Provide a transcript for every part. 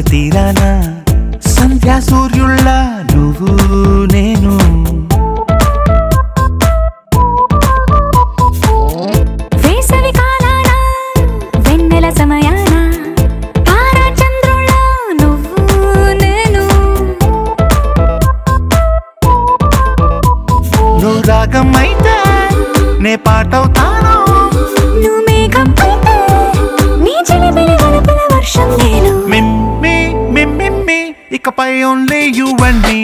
తీరాన? సంధ్యా సూర్యుళ్ళ నువ్వు నేను. వేసవి కాలాన? వెన్నెల సమయాన? తారా చంద్రుళ్ళ నువ్వు నేను. నువ్వు రాగం అయితే నే పాటవుతాను. ఇకపై ఓన్లీ యు అండ్ మీ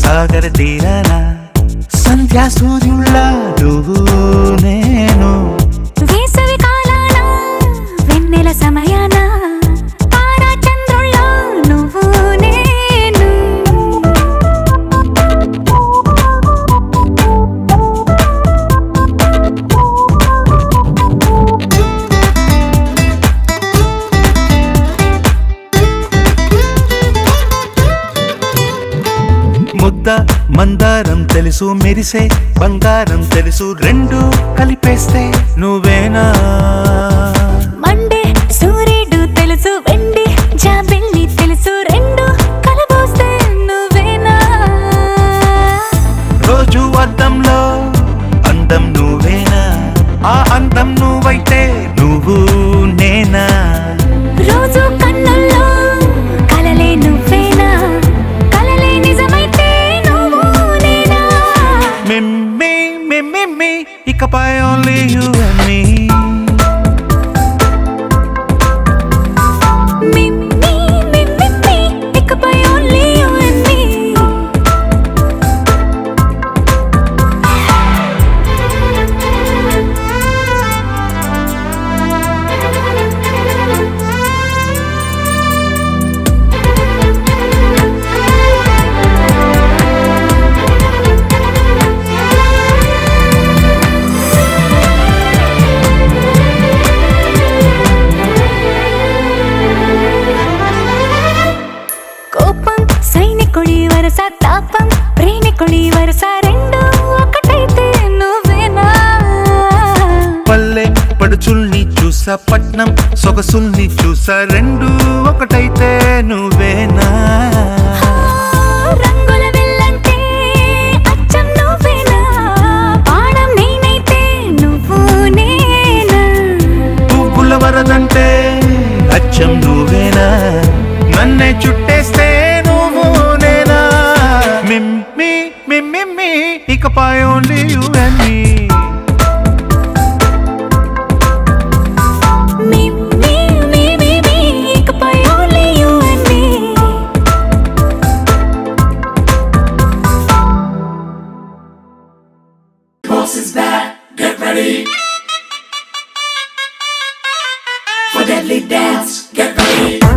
సాగర తీరాన సంధ్యా సూర్యుళ్ళ నువ్వు ముద్ద మందారం తెలుసు మెరిసే బంగారం తెలుసు రెండు కలిపేస్తే నువ్వేనా? మండే సూర్యుడు తెలుసు వెండి జాబిల్లి తెలుసు రెండు కలబోస్తే నువ్వేనా? రోజు అద్దంలో అందం నువ్వేనా? ఆ అందం నువ్వైతే మిమ్మి మిమ్మి ఇకపై ఓన్లీ యు అండ్ మీ మిమ్మీ ప్రేమికుడి వరస రెండు ఒకటైతే నువ్వేనా? పల్లె పడుచుల్ని చూసా పట్నం సొగసుల్ని చూసా రెండు ఒకటైతే నువ్వేనా? వరదంటే అచ్చం నువ్వేనా? నన్నే చుట్టే me, me, me. He could buy only you and me. Boss is back, get ready for deadly dance, get ready.